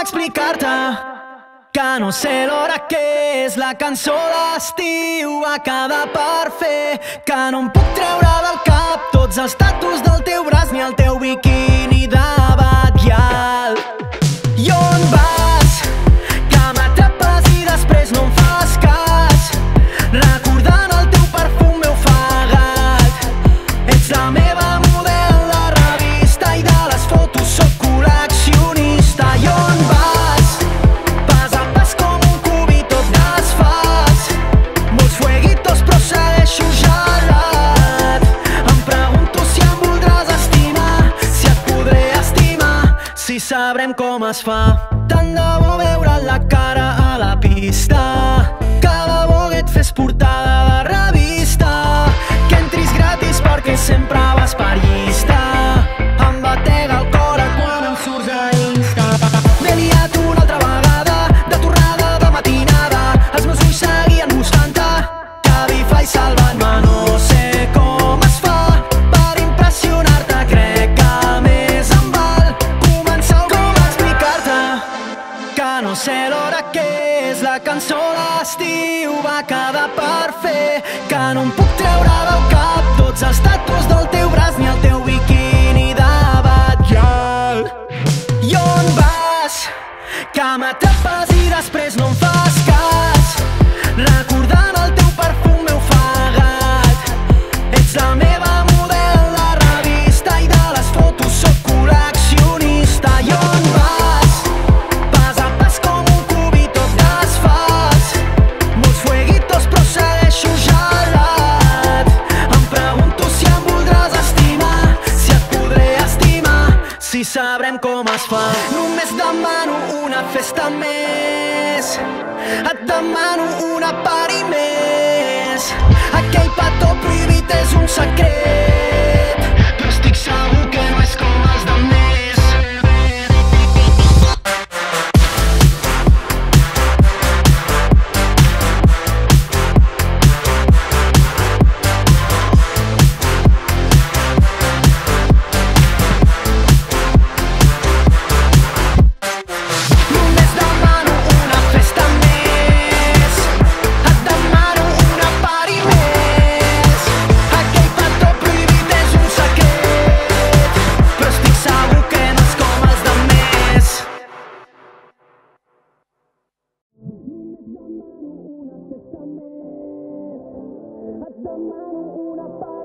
explicar-te que no sé l'hora que és. La cançó d'estiu quedar per fer que no em puc treure del cap tots els tatus del teu braç ni el teu biquini de batllal i sabrem com es fa. Tant de bo veure la cara a la pista de bo que et fes portada de revista sé l'hora que és la cançó d'estiu va quedar per fer que no em puc treure del cap tots els tatus del teu braç ni el teu biquini de batllal i on vas? Que m'atrapes i després no em fas sabrem com es fa. Només demano una festa més. Et demano una pari més. Aquell petó prohibit és un secret una pésame, a una